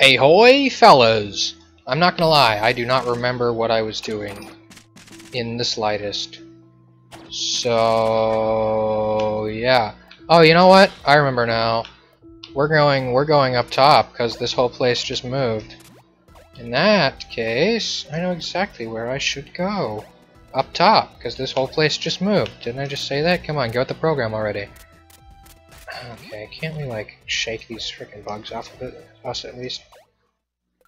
Ahoy, fellas! I'm not gonna lie, I do not remember what I was doing in the slightest. So yeah. Oh, you know what? I remember now. We're going we're going up top because this whole place just moved. In that case, I know exactly where I should go. Up top, because this whole place just moved. Didn't I just say that? Come on, go with the program already. Okay, can't we like shake these freaking bugs off of it, us at least?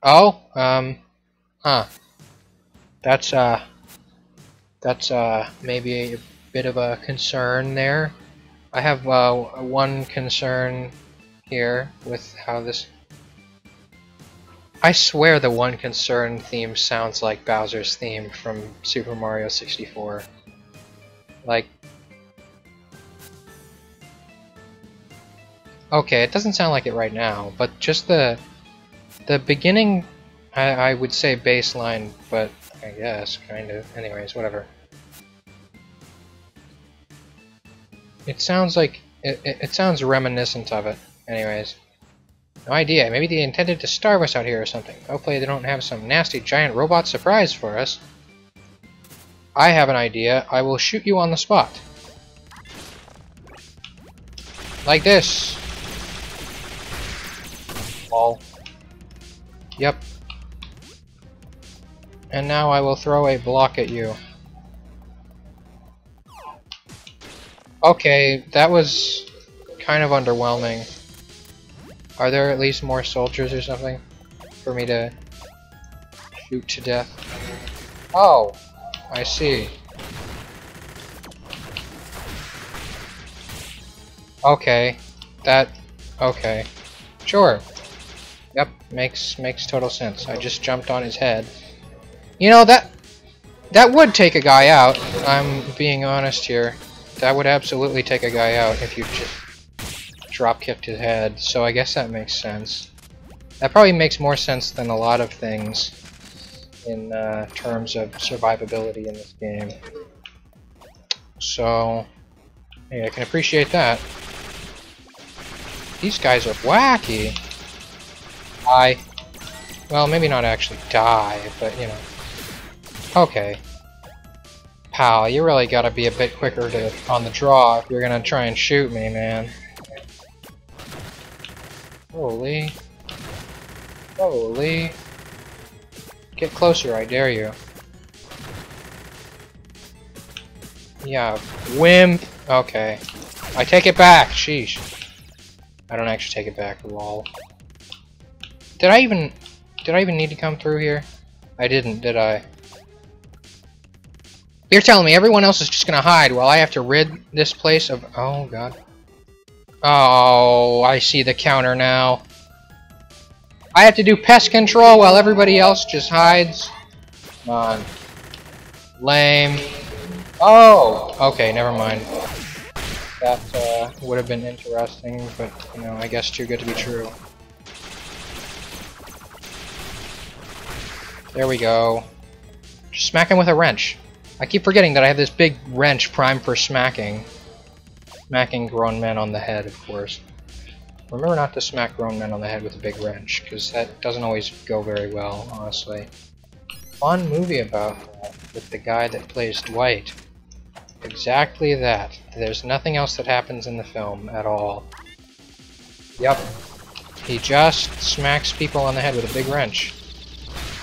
Oh, um, huh. That's uh, that's uh maybe a bit of a concern there. I have uh, one concern here with how this I swear the one concern theme sounds like Bowser's theme from Super Mario 64. Like... Okay, it doesn't sound like it right now, but just the... The beginning, I, I would say bassline, but I guess, kind of. Anyways, whatever. It sounds like... It, it, it sounds reminiscent of it. Anyways. No idea. Maybe they intended to starve us out here or something. Hopefully they don't have some nasty giant robot surprise for us. I have an idea. I will shoot you on the spot. Like this. Yep. And now I will throw a block at you. Okay, that was kind of underwhelming. Are there at least more soldiers or something for me to shoot to death? Oh, I see. Okay, that, okay. Sure. Yep, makes makes total sense. I just jumped on his head. You know, that that would take a guy out. I'm being honest here. That would absolutely take a guy out if you just drop kicked his head, so I guess that makes sense. That probably makes more sense than a lot of things in uh, terms of survivability in this game. So, hey, I can appreciate that. These guys are wacky. Die. Well, maybe not actually die, but you know. Okay. Pal, you really gotta be a bit quicker to on the draw if you're gonna try and shoot me, man. Holy. Holy. Get closer, I dare you. Yeah, wimp. Okay. I take it back, sheesh. I don't actually take it back, lol. Did I even... Did I even need to come through here? I didn't, did I? You're telling me everyone else is just gonna hide while I have to rid this place of... Oh, God. Oh, I see the counter now. I have to do pest control while everybody else just hides. Come on. Lame. Oh! Okay, never mind. That uh, would have been interesting, but, you know, I guess too good to be true. There we go. Just smack him with a wrench. I keep forgetting that I have this big wrench primed for smacking. Smacking grown men on the head, of course. Remember not to smack grown men on the head with a big wrench, because that doesn't always go very well, honestly. Fun movie about that, with the guy that plays Dwight. Exactly that. There's nothing else that happens in the film at all. Yep. He just smacks people on the head with a big wrench.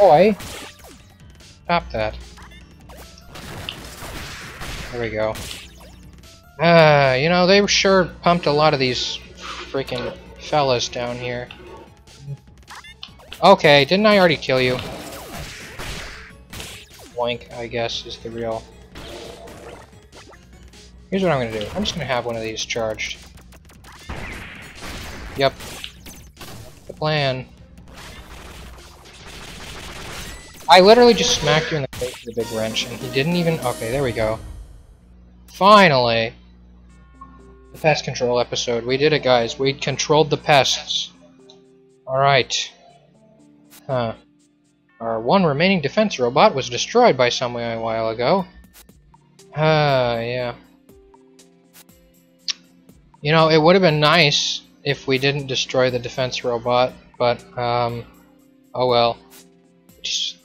Boy! Stop that. There we go. Uh, you know, they sure pumped a lot of these freaking fellas down here. Okay, didn't I already kill you? Boink, I guess, is the real... Here's what I'm gonna do. I'm just gonna have one of these charged. Yep. The plan. I literally just smacked you in the face with a big wrench, and he didn't even... Okay, there we go. Finally! The pest control episode. We did it, guys. We controlled the pests. Alright. Huh. Our one remaining defense robot was destroyed by someone a while ago. Ah, uh, yeah. You know, it would have been nice if we didn't destroy the defense robot, but, um, oh well. Just,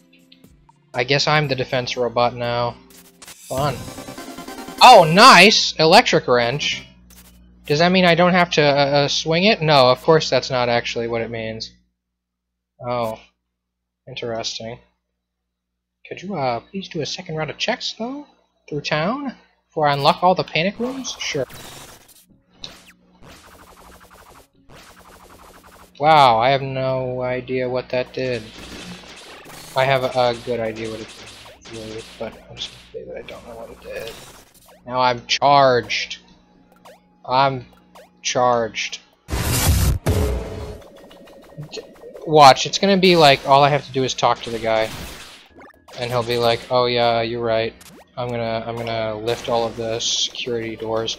I guess I'm the defense robot now. Fun. Oh, nice! Electric wrench. Does that mean I don't have to uh, uh, swing it? No, of course that's not actually what it means. Oh. Interesting. Could you uh, please do a second round of checks, though? Through town? Before I unlock all the panic rooms? Sure. Wow, I have no idea what that did. I have a, good idea what it did, but I'm just gonna say that I don't know what it did. Now I'm charged. I'm charged. Watch, it's gonna be like, all I have to do is talk to the guy. And he'll be like, oh yeah, you're right. I'm gonna, I'm gonna lift all of the security doors.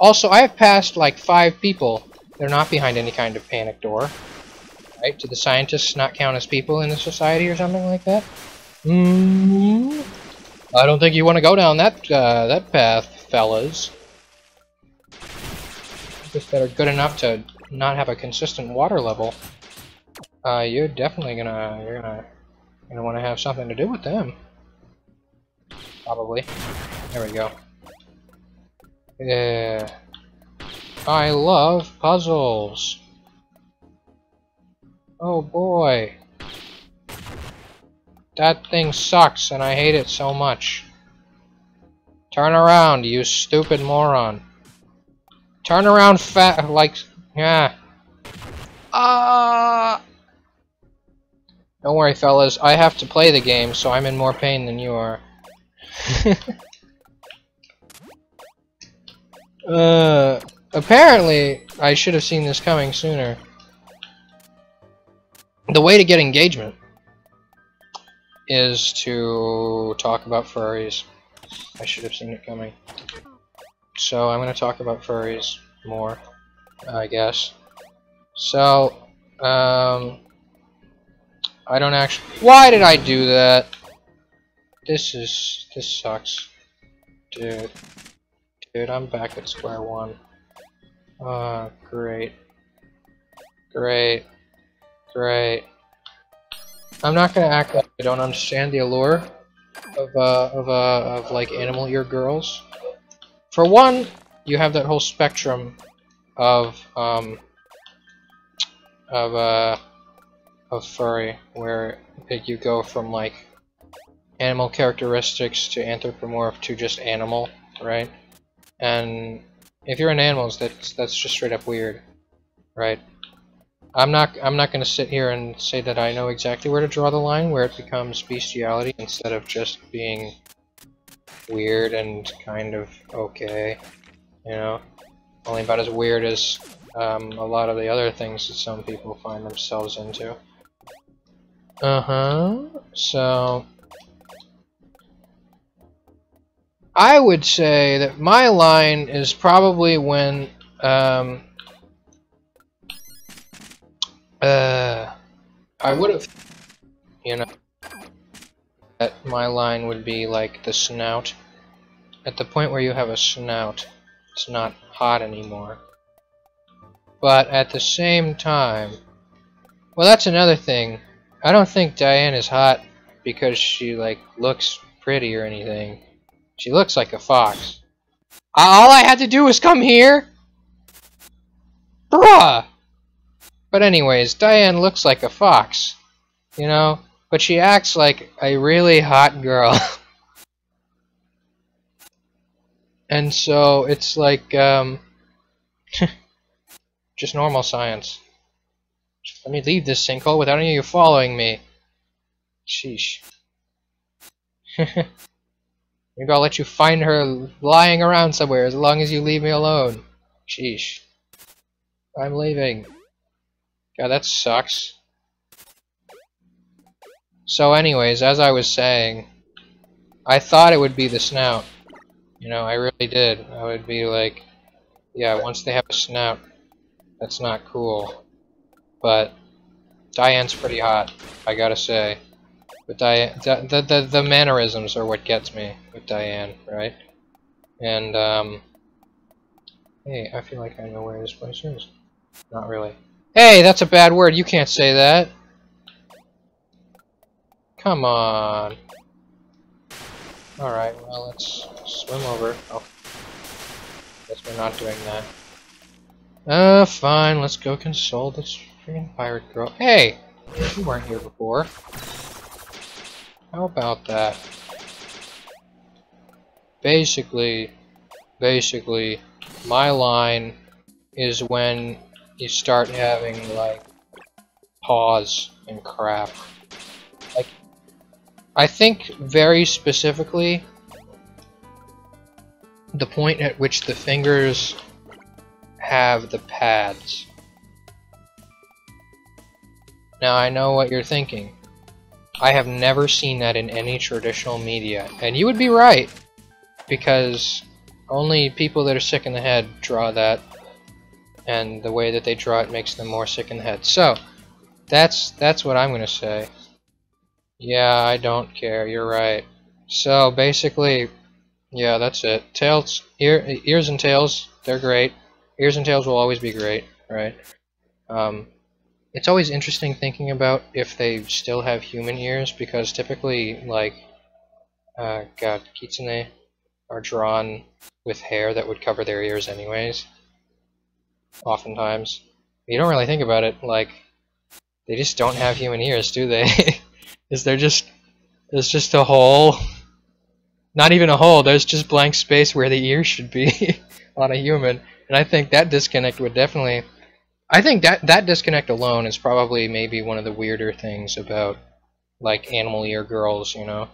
Also, I have passed like five people. They're not behind any kind of panic door. Right? Do the scientists not count as people in the society or something like that? Mm, I don't think you want to go down that, uh, that path, fellas. Just that are good enough to not have a consistent water level. Uh, you're definitely gonna, you're gonna, gonna want to have something to do with them. Probably. There we go. Yeah. I love puzzles. Oh boy. That thing sucks and I hate it so much. Turn around, you stupid moron. Turn around fat like yeah. Ah Don't worry fellas, I have to play the game, so I'm in more pain than you are. uh apparently I should have seen this coming sooner. The way to get engagement is to talk about furries. I should have seen it coming. So I'm going to talk about furries more, I guess. So, um, I don't actually... Why did I do that? This is... this sucks. Dude. Dude, I'm back at square one. Ah, great. Great. Great. I'm not gonna act like I don't understand the allure of uh, of uh, of like animal ear girls. For one, you have that whole spectrum of um of uh of furry where you go from like animal characteristics to anthropomorph to just animal, right? And if you're in animals, that's that's just straight up weird, right? I'm not I'm not going to sit here and say that I know exactly where to draw the line where it becomes bestiality instead of just being weird and kind of okay, you know, only about as weird as um, a lot of the other things that some people find themselves into. Uh huh. So I would say that my line is probably when um, uh, I would have, you know, that my line would be like the snout. At the point where you have a snout, it's not hot anymore. But at the same time, well, that's another thing. I don't think Diane is hot because she like looks pretty or anything. She looks like a fox. All I had to do was come here? Bruh! But anyways, Diane looks like a fox. You know? But she acts like a really hot girl. and so it's like, um... just normal science. Just let me leave this sinkhole without any of you following me. Sheesh. Maybe I'll let you find her lying around somewhere as long as you leave me alone. Sheesh. I'm leaving. God, that sucks. So anyways, as I was saying, I thought it would be the snout. You know, I really did. I would be like, yeah, once they have a snout, that's not cool. But Diane's pretty hot, I gotta say. But Diane, the, the, the mannerisms are what gets me with Diane, right? And, um, hey, I feel like I know where this place is. Not really. Hey, that's a bad word. You can't say that. Come on. Alright, well, let's swim over. Oh. Guess we're not doing that. Uh, fine, let's go console this freaking pirate girl. Hey! You weren't here before. How about that? Basically, basically, my line is when you start having, like, paws and crap. Like, I think very specifically, the point at which the fingers have the pads. Now I know what you're thinking. I have never seen that in any traditional media, and you would be right, because only people that are sick in the head draw that, and the way that they draw it makes them more sick in the head. So, that's that's what I'm gonna say. Yeah, I don't care. You're right. So basically, yeah, that's it. Tails, ear, ears and tails, they're great. Ears and tails will always be great, right? Um, it's always interesting thinking about if they still have human ears because typically, like, uh, God, kitsune are drawn with hair that would cover their ears anyways. Oftentimes. You don't really think about it, like, they just don't have human ears, do they? Is there just, there's just a hole? Not even a hole, there's just blank space where the ears should be on a human. And I think that disconnect would definitely... I think that, that disconnect alone is probably maybe one of the weirder things about, like, animal ear girls, you know?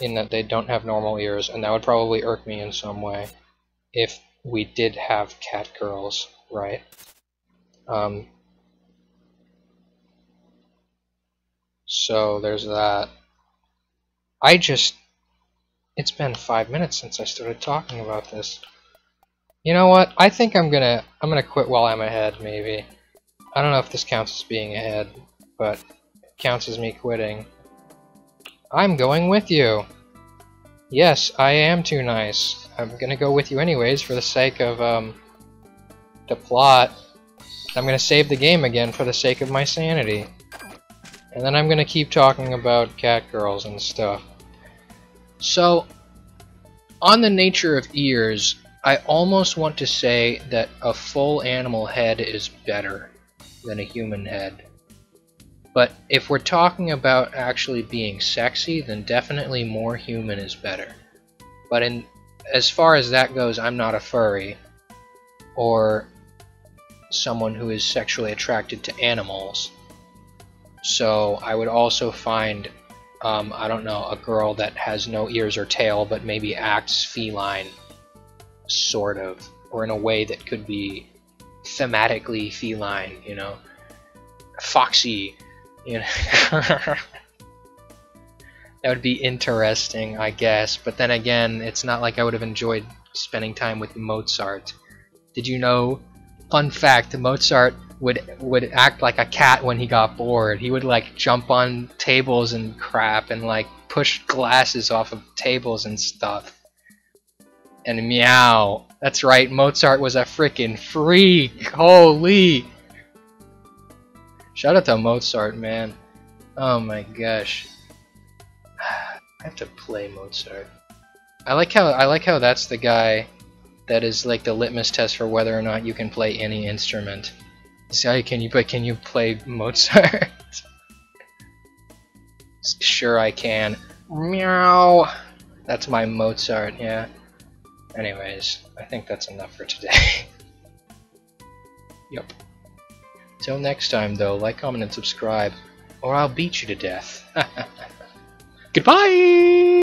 In that they don't have normal ears, and that would probably irk me in some way if we did have cat girls, right? Um, so there's that. I just it's been five minutes since I started talking about this. You know what? I think I'm gonna I'm gonna quit while I'm ahead, maybe. I don't know if this counts as being ahead, but it counts as me quitting. I'm going with you! Yes, I am too nice. I'm gonna go with you anyways for the sake of, um, the plot. I'm gonna save the game again for the sake of my sanity. And then I'm gonna keep talking about cat girls and stuff. So, on the nature of ears, I almost want to say that a full animal head is better than a human head. But if we're talking about actually being sexy, then definitely more human is better. But in as far as that goes, I'm not a furry or someone who is sexually attracted to animals. So I would also find um, I don't know, a girl that has no ears or tail but maybe acts feline, sort of, or in a way that could be thematically feline, you know, foxy, you know. that would be interesting, I guess. But then again, it's not like I would have enjoyed spending time with Mozart. Did you know? Fun fact: Mozart would would act like a cat when he got bored. He would like jump on tables and crap and like push glasses off of tables and stuff. And meow. That's right, Mozart was a freaking freak. Holy. Shout out to Mozart, man. Oh my gosh. I have to play Mozart. I like how I like how that's the guy that is like the litmus test for whether or not you can play any instrument. Say, can you but can you play Mozart? sure I can. Meow. That's my Mozart, yeah. Anyways, I think that's enough for today. yep. Till next time though, like, comment, and subscribe, or I'll beat you to death. Goodbye!